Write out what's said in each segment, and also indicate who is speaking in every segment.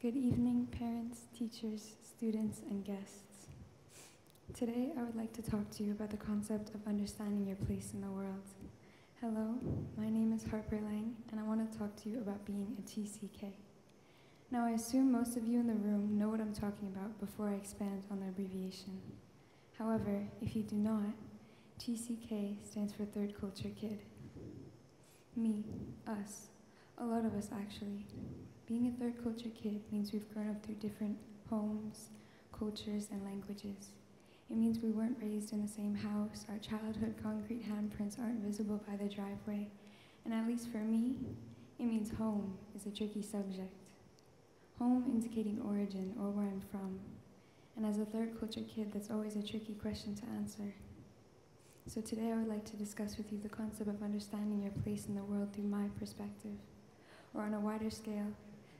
Speaker 1: Good evening, parents, teachers, students, and guests. Today, I would like to talk to you about the concept of understanding your place in the world. Hello, my name is Harper Layng, and I want to talk to you about being a TCK. Now, I assume most of you in the room know what I'm talking about before I expand on the abbreviation. However, if you do not, TCK stands for Third Culture Kid. Me, us, a lot of us actually. Being a third culture kid means we've grown up through different homes, cultures, and languages. It means we weren't raised in the same house, our childhood concrete handprints aren't visible by the driveway, and at least for me, it means home is a tricky subject. Home indicating origin or where I'm from. And as a third culture kid, that's always a tricky question to answer. So today I would like to discuss with you the concept of understanding your place in the world through my perspective, or on a wider scale,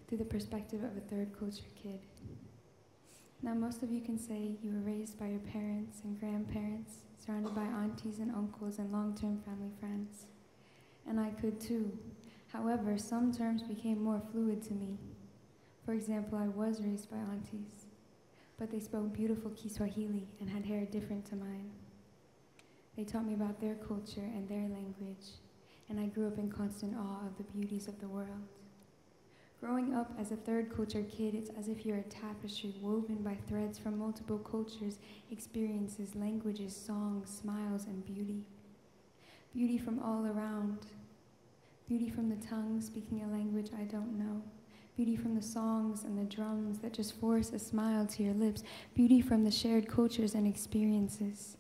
Speaker 1: through the perspective of a third culture kid. Now, most of you can say you were raised by your parents and grandparents, surrounded by aunties and uncles and long term family friends. And I could too. However, some terms became more fluid to me. For example, I was raised by aunties, but they spoke beautiful Kiswahili and had hair different to mine. They taught me about their culture and their language, and I grew up in constant awe of the beauties of the world. Growing up as a third culture kid, it's as if you're a tapestry woven by threads from multiple cultures, experiences, languages, songs, smiles, and beauty. Beauty from all around. Beauty from the tongue speaking a language I don't know. Beauty from the songs and the drums that just force a smile to your lips. Beauty from the shared cultures and experiences.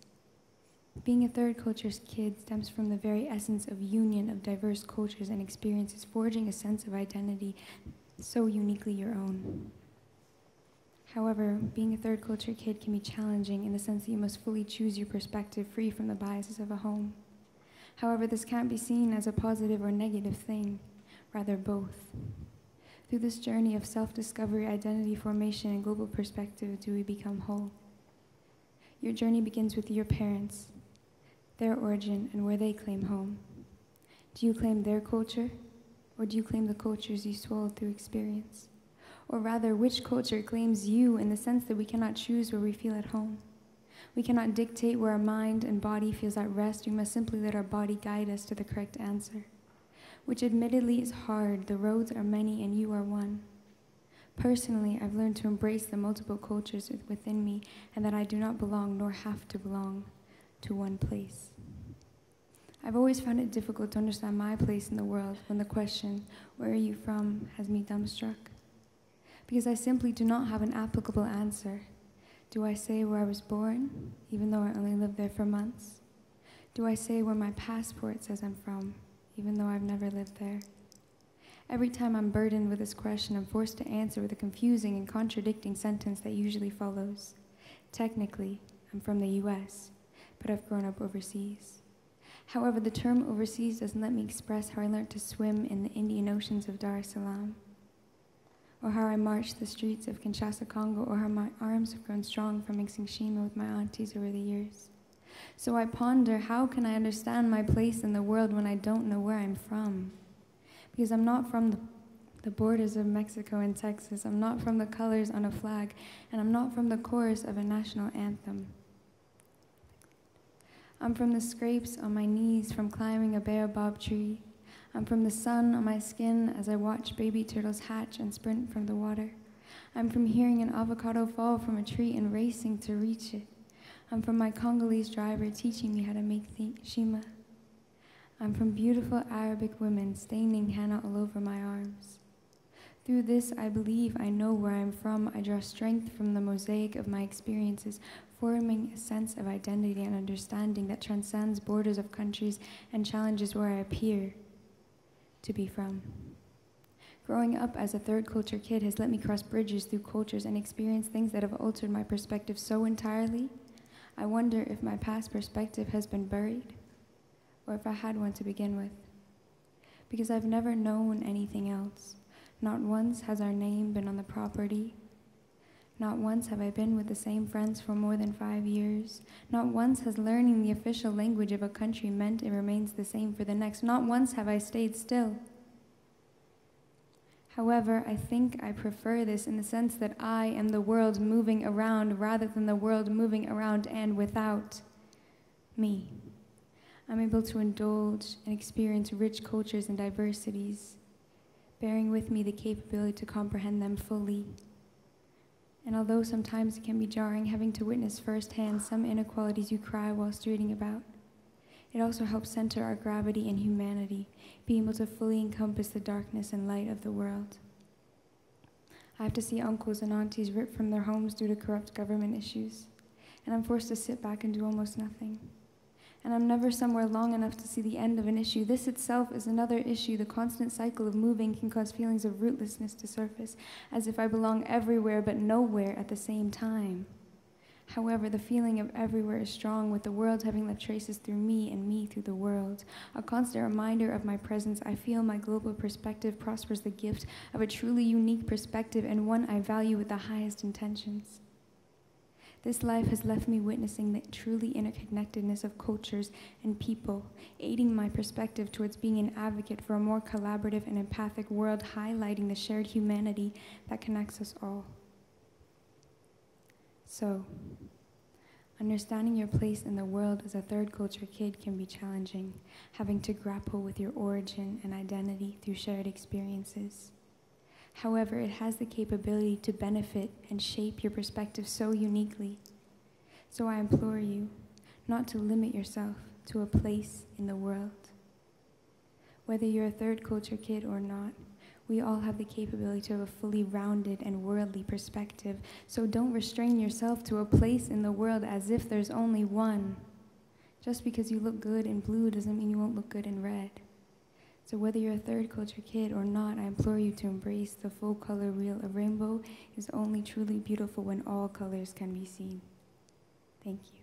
Speaker 1: Being a third culture's kid stems from the very essence of union of diverse cultures and experiences, forging a sense of identity so uniquely your own. However, being a third culture kid can be challenging in the sense that you must fully choose your perspective free from the biases of a home. However, this can't be seen as a positive or negative thing, rather, both. Through this journey of self discovery, identity formation, and global perspective, do we become whole. Your journey begins with your parents, their origin, and where they claim home? Do you claim their culture, or do you claim the cultures you swallowed through experience? Or rather, which culture claims you in the sense that we cannot choose where we feel at home? We cannot dictate where our mind and body feels at rest. We must simply let our body guide us to the correct answer, which admittedly is hard. The roads are many, and you are one. Personally, I've learned to embrace the multiple cultures within me and that I do not belong nor have to belong to one place. I've always found it difficult to understand my place in the world when the question, Where are you from? has me dumbstruck. Because I simply do not have an applicable answer. Do I say where I was born, even though I only lived there for months? Do I say where my passport says I'm from, even though I've never lived there? Every time I'm burdened with this question, I'm forced to answer with a confusing and contradicting sentence that usually follows. Technically, I'm from the US, but I've grown up overseas. However, the term overseas doesn't let me express how I learned to swim in the Indian Oceans of Dar es Salaam, or how I marched the streets of Kinshasa, Congo, or how my arms have grown strong from mixing shima with my aunties over the years. So I ponder how can I understand my place in the world when I don't know where I'm from? Because I'm not from the, the borders of Mexico and Texas, I'm not from the colors on a flag, and I'm not from the chorus of a national anthem. I'm from the scrapes on my knees from climbing a baobab tree. I'm from the sun on my skin as I watch baby turtles hatch and sprint from the water. I'm from hearing an avocado fall from a tree and racing to reach it. I'm from my Congolese driver teaching me how to make shima. I'm from beautiful Arabic women staining henna all over my arms. Through this, I believe I know where I'm from. I draw strength from the mosaic of my experiences, forming a sense of identity and understanding that transcends borders of countries and challenges where I appear to be from. Growing up as a third culture kid has let me cross bridges through cultures and experience things that have altered my perspective so entirely. I wonder if my past perspective has been buried or if I had one to begin with. Because I've never known anything else. Not once has our name been on the property not once have I been with the same friends for more than five years. Not once has learning the official language of a country meant it remains the same for the next. Not once have I stayed still. However, I think I prefer this in the sense that I am the world moving around rather than the world moving around and without me. I'm able to indulge and experience rich cultures and diversities, bearing with me the capability to comprehend them fully. And although sometimes it can be jarring having to witness firsthand some inequalities you cry whilst reading about, it also helps center our gravity and humanity, being able to fully encompass the darkness and light of the world. I have to see uncles and aunties ripped from their homes due to corrupt government issues, and I'm forced to sit back and do almost nothing and I'm never somewhere long enough to see the end of an issue. This itself is another issue. The constant cycle of moving can cause feelings of rootlessness to surface, as if I belong everywhere but nowhere at the same time. However, the feeling of everywhere is strong, with the world having left traces through me and me through the world. A constant reminder of my presence, I feel my global perspective prospers the gift of a truly unique perspective and one I value with the highest intentions. This life has left me witnessing the truly interconnectedness of cultures and people, aiding my perspective towards being an advocate for a more collaborative and empathic world, highlighting the shared humanity that connects us all. So, understanding your place in the world as a third culture kid can be challenging, having to grapple with your origin and identity through shared experiences. However, it has the capability to benefit and shape your perspective so uniquely. So I implore you not to limit yourself to a place in the world. Whether you're a third culture kid or not, we all have the capability to have a fully rounded and worldly perspective. So don't restrain yourself to a place in the world as if there's only one. Just because you look good in blue doesn't mean you won't look good in red. So whether you're a third culture kid or not, I implore you to embrace the full color wheel. A rainbow is only truly beautiful when all colors can be seen. Thank you.